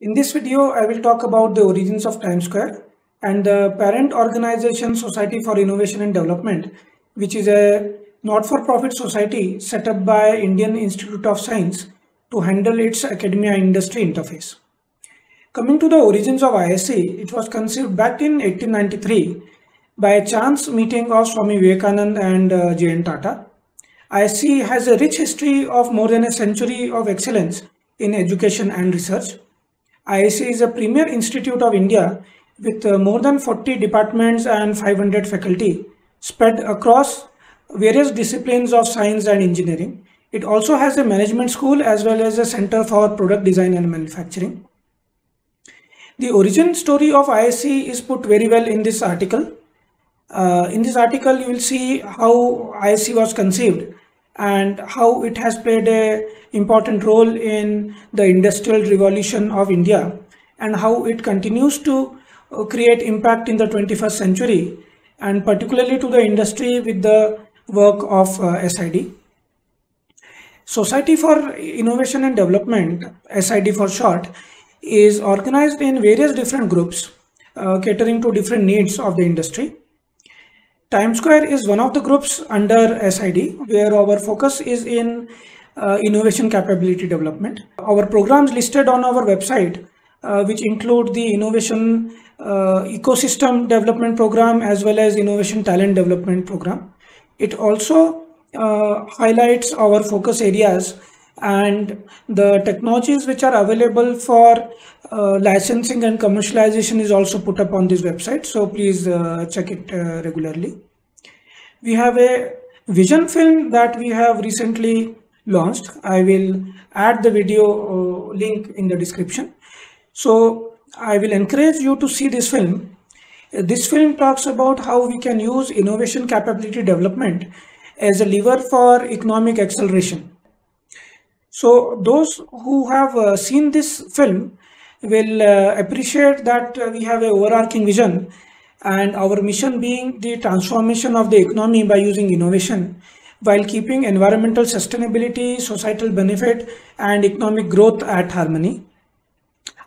In this video, I will talk about the origins of TIME² and the parent organization Society for Innovation and Development, which is a not-for-profit society set up by Indian Institute of Science to handle its academia industry interface. Coming to the origins of IISc, it was conceived back in 1893 by a chance meeting of Swami Vivekanand and uh, J.N. Tata. IISc has a rich history of more than a century of excellence in education and research. IISc is a premier institute of India with uh, more than 40 departments and 500 faculty spread across various disciplines of science and engineering. It also has a management school as well as a center for product design and manufacturing. The origin story of IISc is put very well in this article. Uh, in this article, you will see how IISc was conceived and how it has played a important role in the industrial revolution of India and how it continues to uh, create impact in the 21st century and particularly to the industry with the work of uh, SID. Society for Innovation and Development, SID for short, is organized in various different groups uh, catering to different needs of the industry. TIME² is one of the groups under SID where our focus is in uh, innovation capability development. Our programs listed on our website, uh, which include the innovation uh, ecosystem development program as well as innovation talent development program. It also uh, highlights our focus areas and the technologies which are available for uh, licensing and commercialization is also put up on this website. So please uh, check it uh, regularly. We have a vision film that we have recently launched. I will add the video uh, link in the description. So i will encourage you to see this film. This film talks about how we can use innovation capability development as a lever for economic acceleration so those who have uh, seen this film will uh, appreciate that uh, we have a overarching vision and our mission being the transformation of the economy by using innovation while keeping environmental sustainability, societal benefit and economic growth at harmony.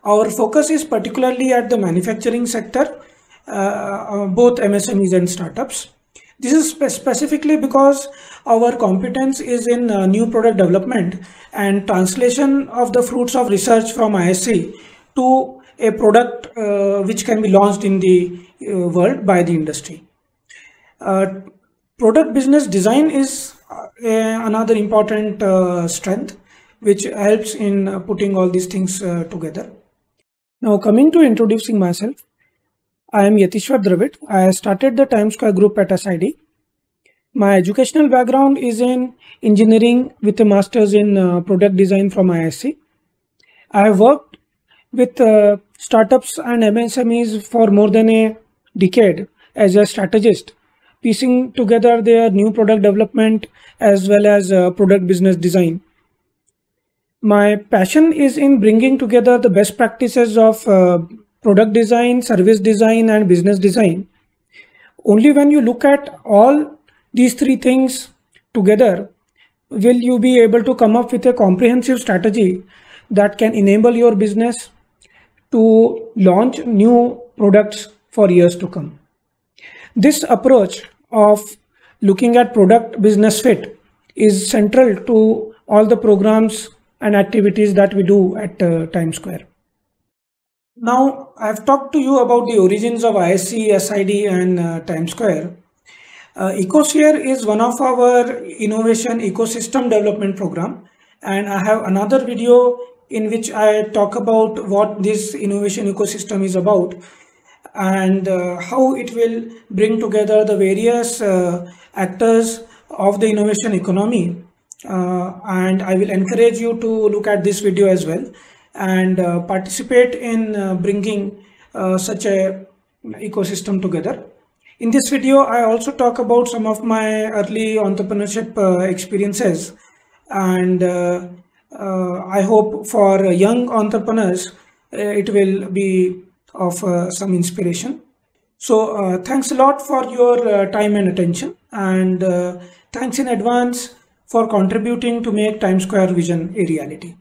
Our focus is particularly at the manufacturing sector, uh, uh both MSMEs and startups. This is spe specifically because our competence is in uh, new product development and translation of the fruits of research from IISc to a product uh, which can be launched in the uh, world by the industry. Uh, product business design is uh, another important uh, strength which helps in putting all these things together. Now coming to introducing myself, I am Yatishwar Dravid. I started the TIME² group at SID. My educational background is in engineering with a master's in uh, product design from IISc. I have worked with uh, startups and MSMEs for more than a decade as a strategist, piecing together their new product development as well as uh, product business design. My passion is in bringing together the best practices of uh, product design, service design, and business design. Only when you look at all these three things together will you be able to come up with a comprehensive strategy that can enable your business to launch new products for years to come. This approach of looking at product business fit is central to all the programs and activities that we do at uh, TIME². Now, I've talked to you about the origins of IISc, SID and uh, TIME². Uh, EchoSphere is one of our innovation ecosystem development program and I have another video in which I talk about what this innovation ecosystem is about and uh, how it will bring together the various uh, actors of the innovation economy uh, and I will encourage you to look at this video as well and uh, participate in uh, bringing uh, such a ecosystem together. In this video, I also talk about some of my early entrepreneurship experiences and I hope for young entrepreneurs, it will be of uh, some inspiration. So uh, thanks a lot for your uh, time and attention and thanks in advance for contributing to make TIME² Vision a reality.